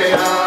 Yeah.